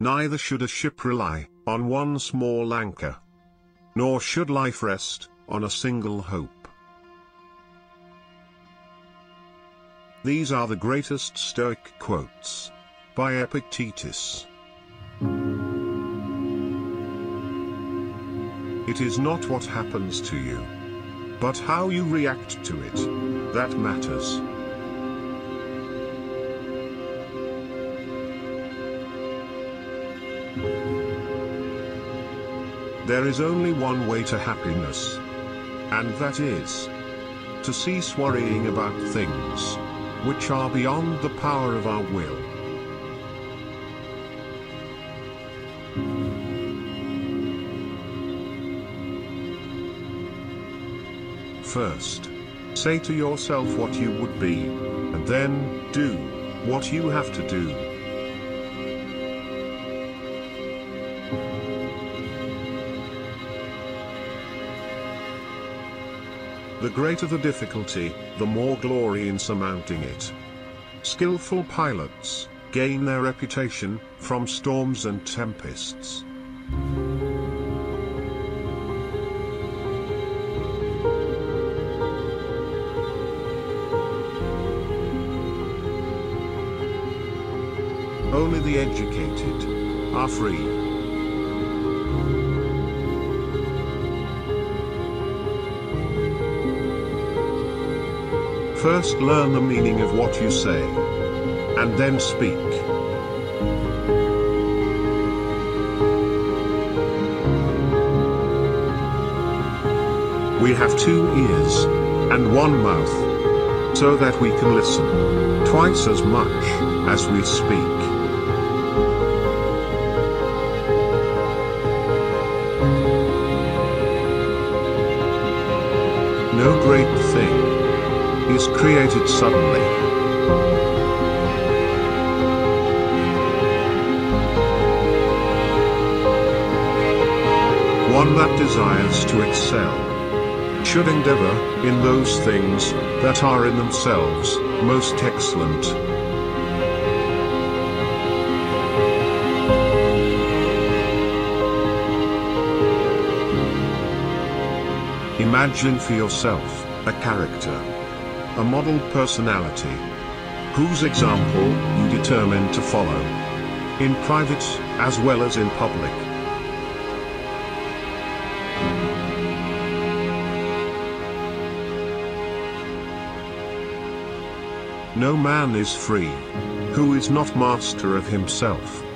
Neither should a ship rely on one small anchor. Nor should life rest on a single hope. These are the greatest Stoic quotes by Epictetus. It is not what happens to you, but how you react to it, that matters. There is only one way to happiness. And that is to cease worrying about things which are beyond the power of our will. First, say to yourself what you would be, and then do what you have to do. The greater the difficulty, the more glory in surmounting it. Skillful pilots gain their reputation from storms and tempests. Only the educated are free. First learn the meaning of what you say. And then speak. We have two ears and one mouth, so that we can listen twice as much as we speak. No great thing is created suddenly. One that desires to excel should endeavor in those things that are in themselves most excellent. Imagine for yourself a character a model personality, whose example you determine to follow, in private as well as in public. No man is free, who is not master of himself.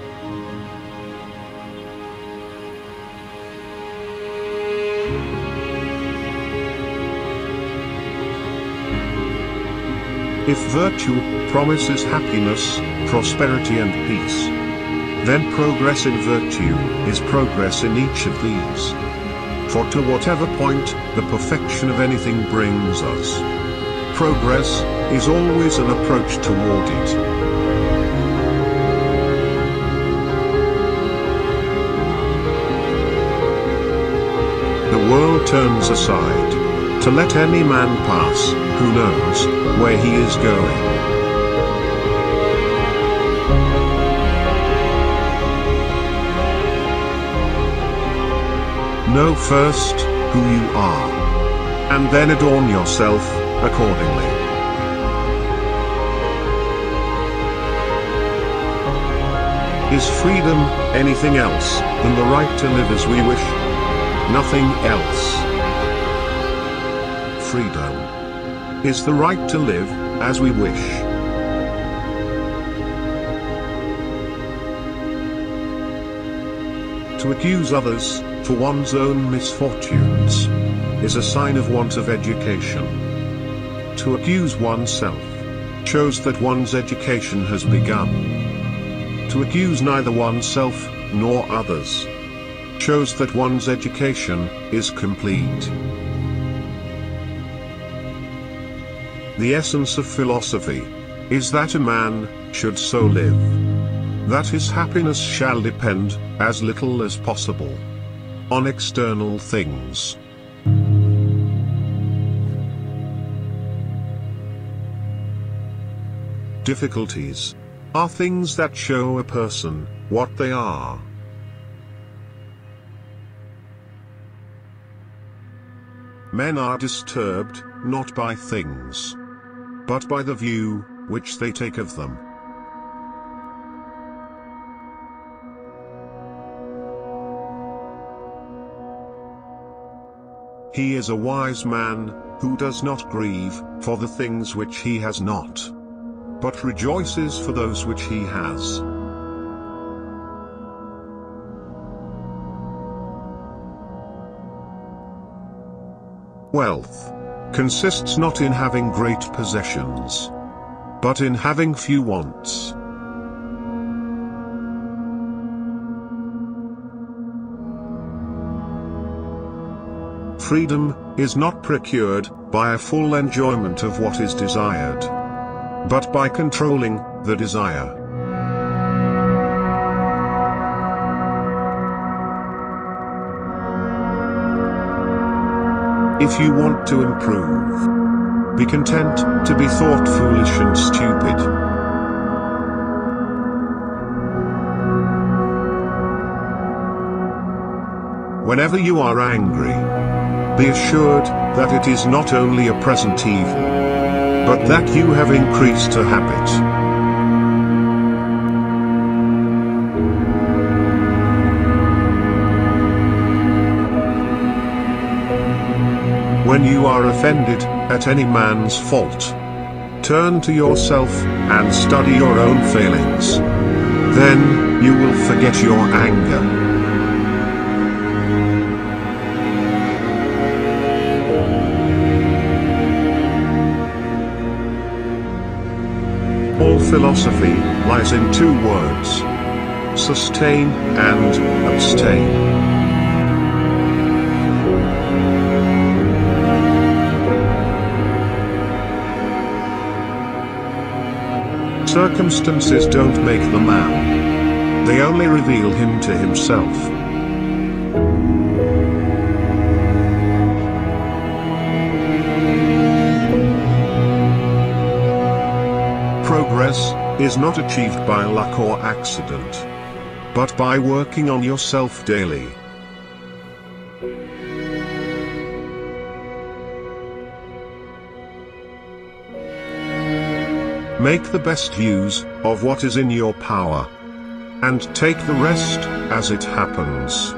If virtue promises happiness, prosperity and peace, then progress in virtue is progress in each of these. For to whatever point the perfection of anything brings us, progress is always an approach toward it. The world turns aside to let any man pass, who knows where he is going. Know first who you are, and then adorn yourself accordingly. Is freedom anything else than the right to live as we wish? Nothing else freedom is the right to live as we wish. To accuse others for one's own misfortunes is a sign of want of education. To accuse oneself shows that one's education has begun. To accuse neither oneself nor others shows that one's education is complete. The essence of philosophy is that a man should so live that his happiness shall depend, as little as possible, on external things. Difficulties are things that show a person what they are. Men are disturbed, not by things, but by the view which they take of them. He is a wise man, who does not grieve for the things which he has not, but rejoices for those which he has. Wealth consists not in having great possessions, but in having few wants. Freedom is not procured by a full enjoyment of what is desired, but by controlling the desire. If you want to improve, be content to be thought foolish and stupid. Whenever you are angry, be assured that it is not only a present evil, but that you have increased a habit. When you are offended at any man's fault, turn to yourself and study your own failings. Then you will forget your anger. All philosophy lies in two words. Sustain and abstain. Circumstances don't make the man. They only reveal him to himself. Progress is not achieved by luck or accident, but by working on yourself daily. Make the best use of what is in your power, and take the rest as it happens.